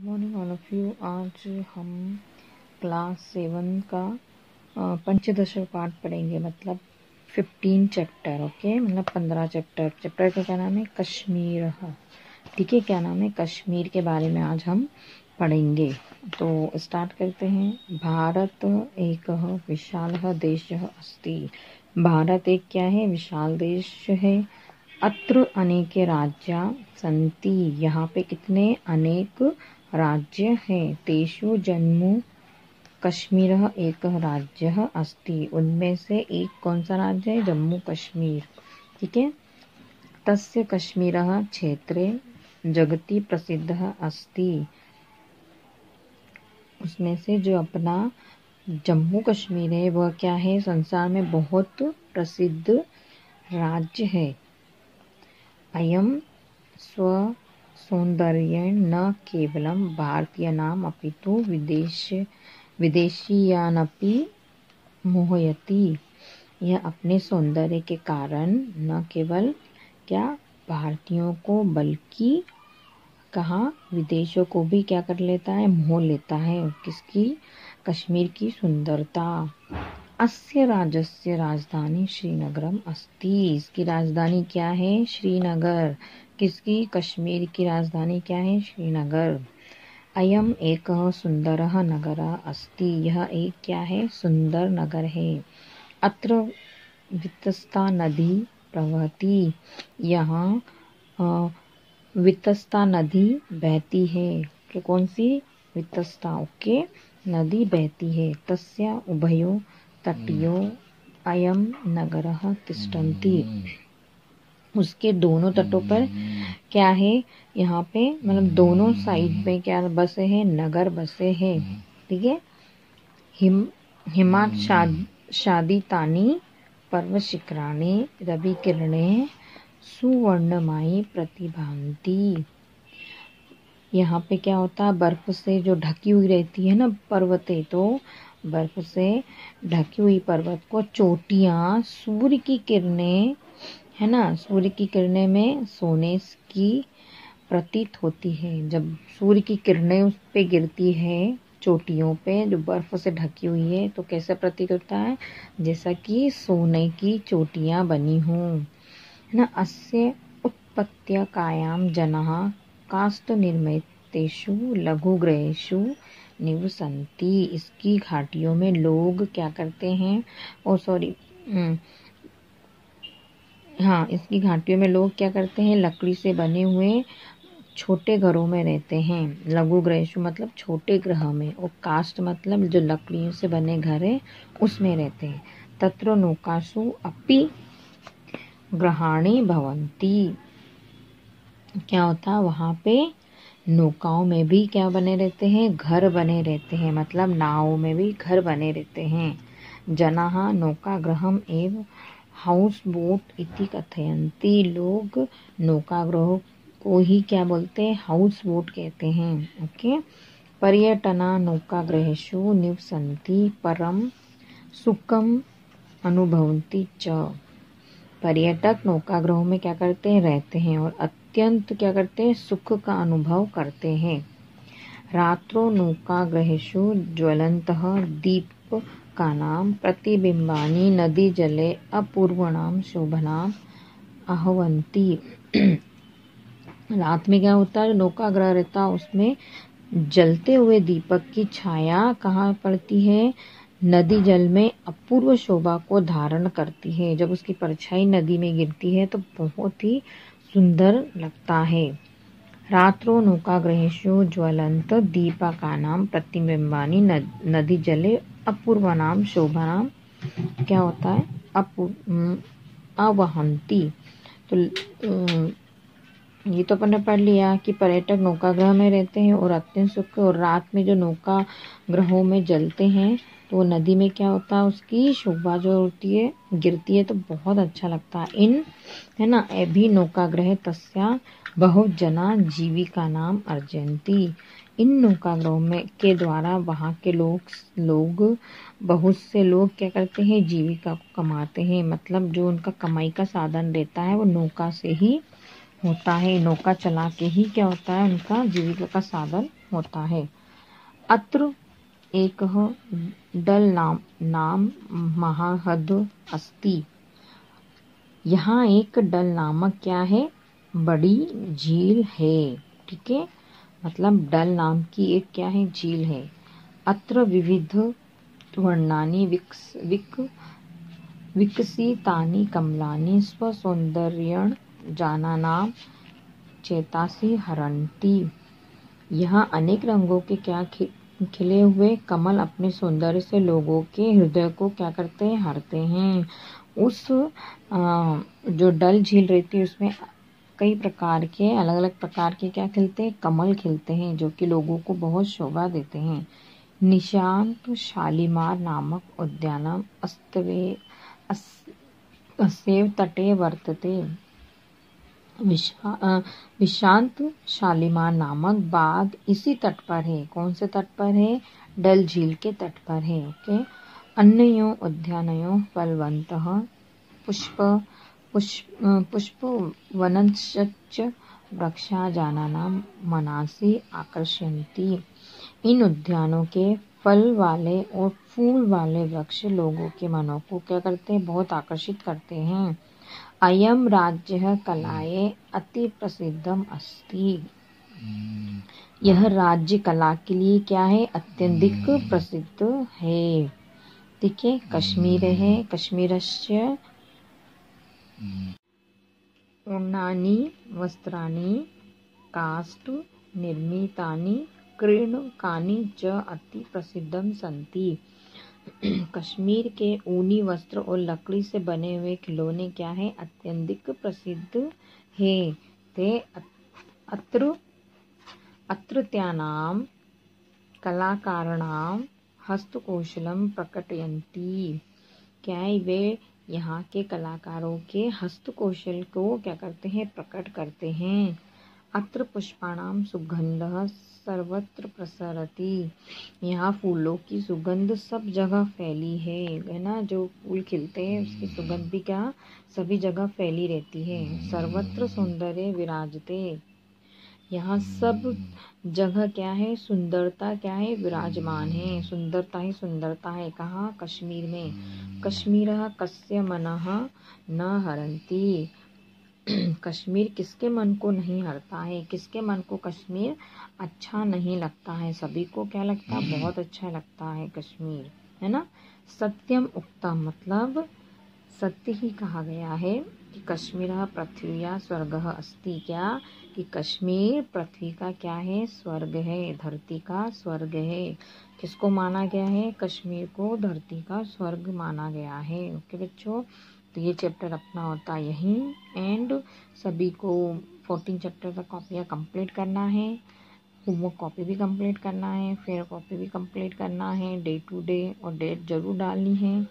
Good morning all of you आज हम class seven का पंचदश पाठ पढ़ेंगे मतलब फिफ्टीन चैप्टर ओके मतलब पंद्रह चैप्टर चैप्टर का क्या नाम है? कश्मीर ठीक है, क्या नाम है? कश्मीर के बारे में आज हम पढ़ेंगे। तो स्टार्ट करते हैं। भारत एक विशाल देश अस्ति। भारत एक क्या है? विशाल देश है। अत्र अनेक राज्य, संति, यहाँ पे कितने अनेक राज्य हैं। तेषु जम्मू कश्मीर एक राज्य अस्ति। उनमें से एक कौन सा राज्य है? जम्मू कश्मीर। ठीक है? तस्य कश्मीर क्षेत्रे जगति प्रसिद्ध अस्ति। उसमें से जो अपना जम्मू कश्मीर है, वह क्या है? संसार में बहुत प्रसिद्ध राज्य है। अयं स्वसौन्दर्येण न केवलं भारतीयानाम्, अपि तु विदेश विदेशीयानपि मोहयति। यह अपने सौंदर्य के कारण न केवल क्या भारतीयों को, बल्कि कहा विदेशों को भी क्या कर लेता है, मोह लेता है किसकी? कश्मीर की सुंदरता। अस्य राज्यस्य राजधानी श्रीनगरम अस्ति। इसकी राजधानी क्या है? श्रीनगर। किसकी? कश्मीर की राजधानी क्या है? श्रीनगर। अयम एक सुंदर नगर अस्ति। यह एक क्या है? सुंदर नगर है। अत्र वितस्ता नदी प्रवहती। यहाँ वितस्ता नदी बहती है। कि कौन सी? वितस्ता। ओके। नदी बहती है। तस्या उभयो तटियो अयम नगर तिष्ठन्ति। उसके दोनों तटों पर क्या है? यहाँ पे मतलब दोनों साइड पे क्या बसे हैं? नगर बसे हैं। ठीक है? हिम हिमात शाद, शादी तानी पर्व शिखराणी रवि किरणें सुवर्णमाई प्रतिभांति। यहाँ पे क्या होता है? बर्फ़ से जो ढकी हुई रहती है ना पर्वते तो बर्फ़ से ढकी हुई पर्वत को चोटियाँ सूर्य की किरणें है ना? सूर्य की किरणें में सोने की प्रतीत होती है। जब सूर्य की किरणें उस पर गिरती है, चोटियों पे जो बर्फ़ से ढकी हुई है तो कैसा प्रतीत होता है? जैसा कि सोने की चोटियाँ बनी हों। है ना? अस्य उत्पत्त्य कायाम जना कास्त निर्मितेषु लघुग्रहेषु निवसंती इसकी घाटियों में लोग क्या करते हैं? ओ सॉरी हाँ इसकी घाटियों में लोग क्या करते हैं? लकड़ी से बने हुए छोटे घरों में रहते हैं। लघु ग्रहशु मतलब छोटे ग्रह में, और कास्ट मतलब जो लकड़ियों से बने घर है, उसमें रहते हैं। तत्र नौकाशु अपि ग्रहाणी भवंती क्या होता? है वहाँ पे नौकाओं में भी क्या बने रहते हैं? घर बने रहते हैं मतलब नावों में भी घर बने रहते हैं। जनाहा नौका ग्रहम एवं हाउस बोट इति कथयंती लोग नौका ग्रह को ही क्या बोलते हैं? हाउस बोट कहते हैं, ओके? पर्यटना नौका ग्रहेशु निवसंती परम सुखम अनुभवती च। पर्यटक नौकाग्रहों में क्या करते हैं? रहते हैं और अत्यंत क्या करते हैं? सुख का अनुभव करते हैं। रात्रो नौका ग्रहेशु ज्वलंत दीप का नाम प्रतिबिंबानी नदी जले अपूर्वणाम शोभनाम आहवंती रात में क्या होता है नौका ग्रह रहता उसमें जलते हुए दीपक की छाया कहाँ पड़ती है? नदी जल में अपूर्व शोभा को धारण करती है। जब उसकी परछाई नदी में गिरती है तो बहुत ही सुंदर लगता है। रात्रो नौका नौकाग्रहेशु ज्वलंत दीपा का नाम प्रतिबिंबानी नदी जले अपूर्व नाम शोभा नाम क्या होता है? अवहंती। तो ये तो अपन ने पढ़ लिया कि पर्यटक नौका ग्रह में रहते हैं और अत्यंत सुख और रात में जो नौका ग्रहों में जलते हैं तो वो नदी में क्या होता है? उसकी शोभा जो होती है, गिरती है तो बहुत अच्छा लगता है। इन, है ना? अभी नौका ग्रह तस्या बहुत जना जीविका नाम अर्जंती इन नौका ग्रहों में के द्वारा वहाँ के लोग लोग, बहुत से लोग क्या करते हैं? जीविका को कमाते हैं। मतलब जो उनका कमाई का साधन रहता है, वो नौका से ही होता है। नौका चला के ही क्या होता है? उनका जीविका का साधन होता है। अत्र एक डल नाम नाम महाहद अस्ति। यहाँ एक डल नामक क्या है? बड़ी झील है। ठीक है? मतलब डल नाम की एक क्या है, झील है। अत्र विविध वर्णानि विक्स, विक, विकसितानि, कमलानि, स्वसौंदर्यण नाम चेतासी हरंती यहाँ अनेक रंगों के क्या खिले हुए कमल अपने सौंदर्य से लोगों के हृदय को क्या करते हैं, हरते हैं। उस जो डल झील रहती है, उसमें कई प्रकार के अलग अलग प्रकार के क्या खिलते हैं? कमल खिलते हैं जो कि लोगों को बहुत शोभा देते हैं। निशांत शालीमार नामक उद्यानम अस्तवे अस्व तटे वर्तते। विशा, विशांत शालीमार नामक बाग इसी तट पर है। कौन से तट पर है? डल झील के तट पर है ओके? अन्यो उद्यानयो फलवंत पुष्प पुष्प पुष्पवनश्च वृक्षा जाना मनासी आकर्षयती इन उद्यानों के फल वाले और फूल वाले वृक्ष लोगों के मनों को क्या करते हैं? बहुत आकर्षित करते हैं। अयम राज्य कलाए अति प्रसिद्धम अस्ति। यह राज्य कला के लिए क्या है? अत्यधिक प्रसिद्ध है। ठीक है कश्मीर है कश्मीर उन्नानि वस्त्राणि काष्ठ निर्मितानि क्रीणकानि च अति प्रसिद्धं सन्ति कश्मीर के ऊनी वस्त्र और लकड़ी से बने हुए खिलौने क्या है अत्यधिक प्रसिद्ध है ते अत्र अत्रत्यानां कलाकाराणां हस्तकौशलम प्रकटयन्ति क्या है वे यहाँ के कलाकारों के हस्तकौशल को क्या करते हैं? प्रकट करते हैं। अत्र पुष्पाणाम सुगंध सर्वत्र प्रसरती। यहाँ फूलों की सुगंध सब जगह फैली है है ना? जो फूल खिलते हैं, उसकी सुगंध भी क्या? सभी जगह फैली रहती है। सर्वत्र सौंदर्य विराजते। यहाँ सब जगह क्या है? सुंदरता क्या है? विराजमान है। सुंदरता ही सुंदरता है। कहाँ? कश्मीर में। कश्मीर कस्य मन न हरंती कश्मीर किसके मन को नहीं हरता है? किसके मन को कश्मीर अच्छा नहीं लगता है? सभी को क्या लगता है? बहुत अच्छा लगता है कश्मीर, है ना? सत्यम उक्ता मतलब सत्य ही कहा गया है। कि कश्मीर पृथ्वी या स्वर्ग अस्ति क्या? कि कश्मीर पृथ्वी का क्या है? स्वर्ग है, धरती का स्वर्ग है। किसको माना गया है? कश्मीर को धरती का स्वर्ग माना गया है। ओके बच्चों तो ये चैप्टर अपना होता यहीं एंड। सभी को फोर्टीन चैप्टर का कॉपियाँ कंप्लीट करना है। होमवर्क कॉपी भी कंप्लीट करना है। फेयर कॉपी भी कंप्लीट करना है। डे टू डे और डेट ज़रूर डालनी है।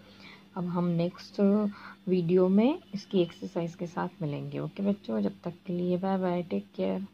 अब हम नेक्स्ट वीडियो में इसकी एक्सरसाइज के साथ मिलेंगे। ओके बच्चों, जब तक के लिए बाय बाय टेक केयर